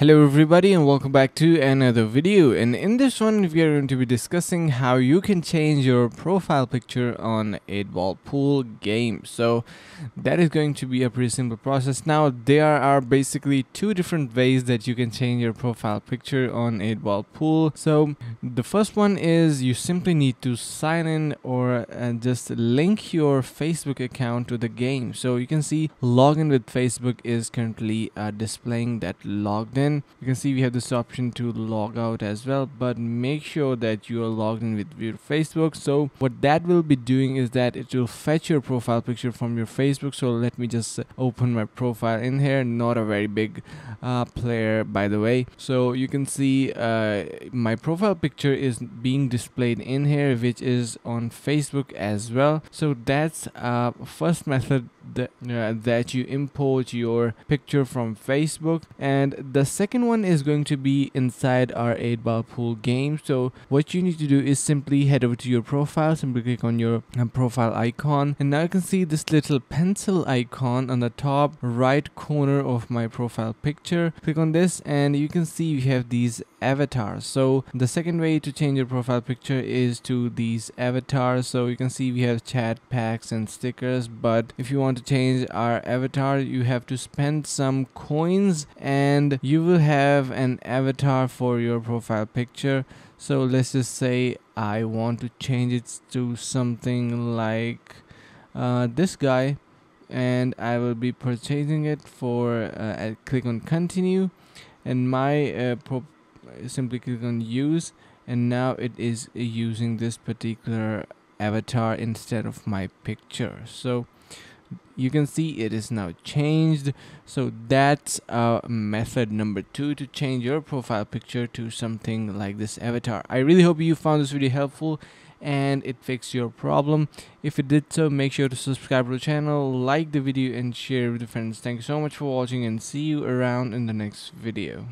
Hello everybody and welcome back to another video. And in this one we are going to be discussing how you can change your profile picture on 8 ball pool game. So that is going to be a pretty simple process. Now there are basically two different ways that you can change your profile picture on 8 ball pool. So the first one is you simply need to sign in or uh, just link your Facebook account to the game. So you can see login with Facebook is currently uh, displaying that logged in. You can see we have this option to log out as well but make sure that you are logged in with your facebook. So what that will be doing is that it will fetch your profile picture from your facebook. So let me just open my profile in here. Not a very big uh, player by the way. So you can see uh, my profile picture is being displayed in here which is on facebook as well. So that's uh, first method that, uh, that you import your picture from facebook. And the second one is going to be inside our 8 ball pool game. So what you need to do is simply head over to your profile simply click on your uh, profile icon. And now you can see this little pencil icon on the top right corner of my profile picture. Click on this and you can see we have these avatars. So the way to change your profile picture is to these avatars. So you can see we have chat packs and stickers but if you want to change our avatar you have to spend some coins and you will have an avatar for your profile picture. So let's just say I want to change it to something like uh, this guy and I will be purchasing it for uh, click on continue. And my uh, simply click on use and now it is using this particular avatar instead of my picture. So you can see it is now changed. So that's uh, method number two to change your profile picture to something like this avatar. I really hope you found this video helpful and it fixed your problem. If it did so make sure to subscribe to the channel like the video and share with your friends. Thank you so much for watching and see you around in the next video